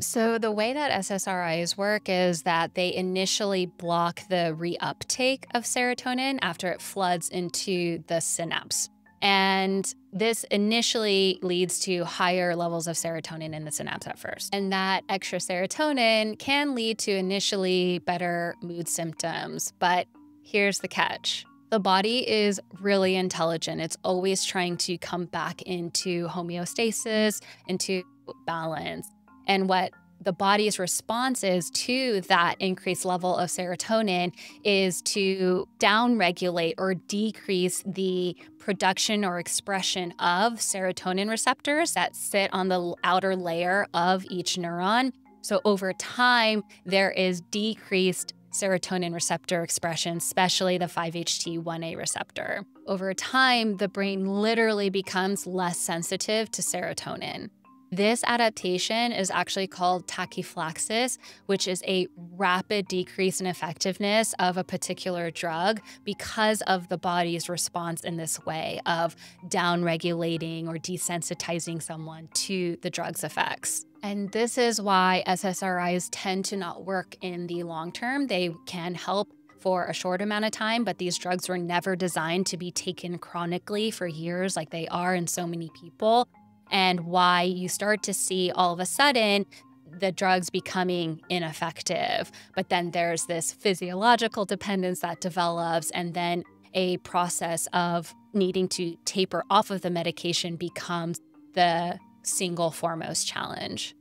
So, the way that SSRIs work is that they initially block the reuptake of serotonin after it floods into the synapse. And this initially leads to higher levels of serotonin in the synapse at first. And that extra serotonin can lead to initially better mood symptoms. But here's the catch the body is really intelligent. It's always trying to come back into homeostasis, into balance. And what the body's response is to that increased level of serotonin is to downregulate or decrease the production or expression of serotonin receptors that sit on the outer layer of each neuron. So over time, there is decreased serotonin receptor expression, especially the 5-HT1A receptor. Over time, the brain literally becomes less sensitive to serotonin. This adaptation is actually called tachyphylaxis, which is a rapid decrease in effectiveness of a particular drug because of the body's response in this way of downregulating or desensitizing someone to the drug's effects. And this is why SSRIs tend to not work in the long term. They can help for a short amount of time, but these drugs were never designed to be taken chronically for years like they are in so many people and why you start to see all of a sudden the drugs becoming ineffective. But then there's this physiological dependence that develops, and then a process of needing to taper off of the medication becomes the single foremost challenge.